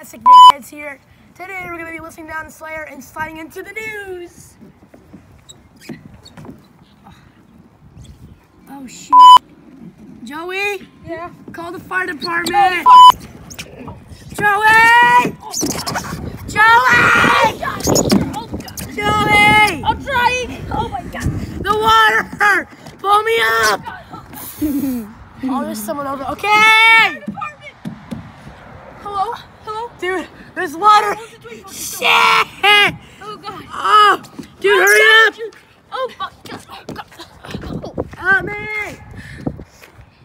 Classic Dickheads here. Today we're gonna be listening down to Slayer and sliding into the news. Oh, oh shit. Joey? Yeah. Call the fire department. Joey! Joey! Joey! I'm trying. Oh my god. The water! Pull me up! oh, there's someone over. Okay! Department. Hello. Hello. Dude, there's water! Shit! Oh god. Oh! Dude, hurry up! Oh my god. Oh god. Oh. Help me!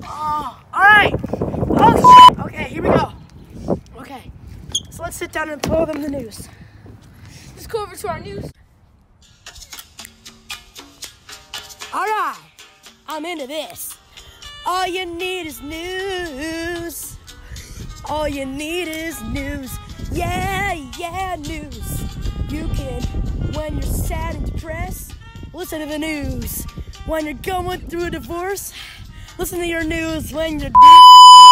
Oh, alright. Oh, shit. Okay, here we go. Okay. So let's sit down and pull them the news. Let's go over to our news. Alright. I'm into this. All you need is news. All you need is news. Yeah, yeah, news. You can, when you're sad and depressed, listen to the news. When you're going through a divorce, listen to your news. When you're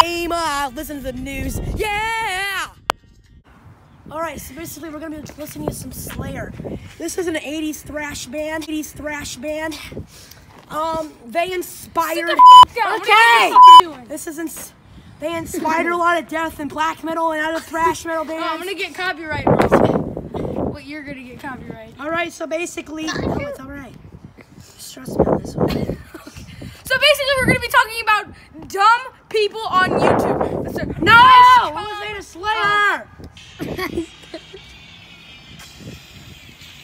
game off, listen to the news. Yeah! Alright, so basically we're gonna be listening to some Slayer. This is an 80s thrash band. 80s thrash band. Um, they inspired. The fuck down. What are Okay! This is ins- they inspired a lot of death and black metal and other thrash metal Oh, I'm gonna get copyright. What you're gonna get copyright. All right, so basically, oh, it's all right. Just trust me on this one. So basically, we're gonna be talking about dumb people on YouTube. So, No, what was they to Slayer?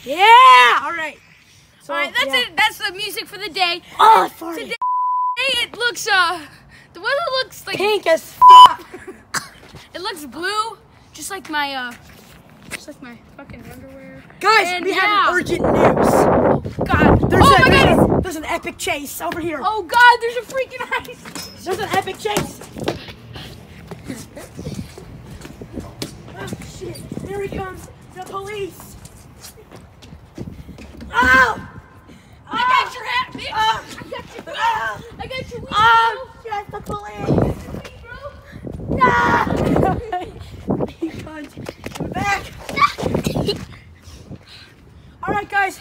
yeah. All right. So, All right, that's yeah. it. That's the music for the day. Oh, farted. Today, it looks uh, the weather looks like Pink as fuck. it looks blue, just like my uh, just like my fucking underwear. Guys, And we yeah. have urgent news. God, There's, oh a, my there's, God. a, there's an epic chase over here. Oh God, there's a freaking ice. There's an epic chase. oh shit! Here he comes. The police. Oh! I got your hat, bitch. Oh! I got your Oh! I got your weed, Oh! The bro. No! you cunt! We're back. All right, guys.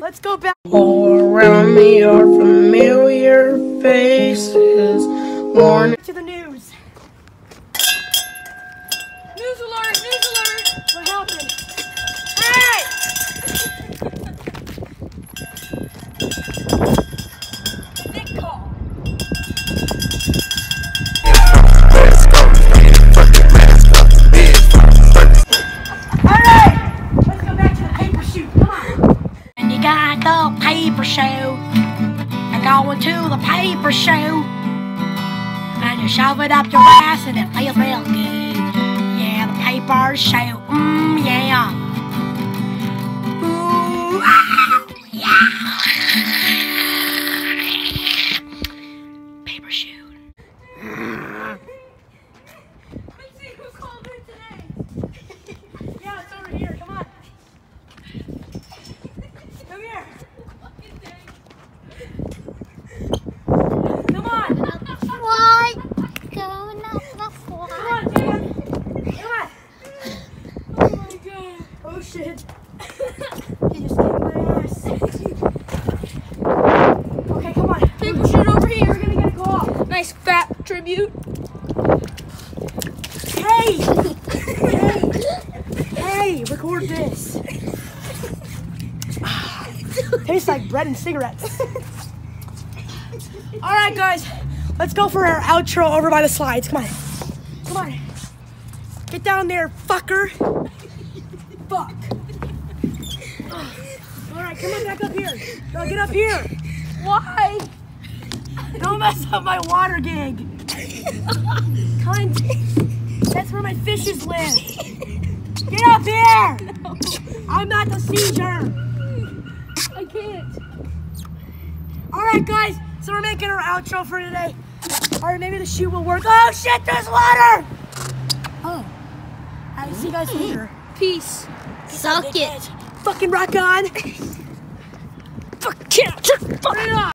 Let's go back. All around me are familiar faces. Morning. to the news. News alert! News paper show. You're going to the paper show. And you shove it up your ass and it feels real good. Yeah, the paper show. Mmm, yeah. Ooh, ah, yeah. Paper shoot. Let's see who called in today. Yeah, it's over here. Come on. Come here. Come on. Why? Going up the Come floor. on, Jacob. Come on. Oh my God. Oh shit. He just kicked my ass. Okay, come on. Paper shoot over We're here. gonna get a call. Nice fat tribute. Hey! Hey! Hey, record this. Tastes like bread and cigarettes. All right, guys, let's go for our outro over by the slides. Come on, come on, get down there, fucker. Fuck. All right, come on back up here. No, get up here. Why? Don't mess up my water gig. Cunt. That's where my fishes live. Get up here. I'm not the seizure. I can't. All right, guys. So we're making our outro for today. All right, maybe the shoot will work. Oh shit, there's water. Oh. Right, see you guys later. Peace. Suck it. Fucking rock on. Fuck yeah. Fuck it up.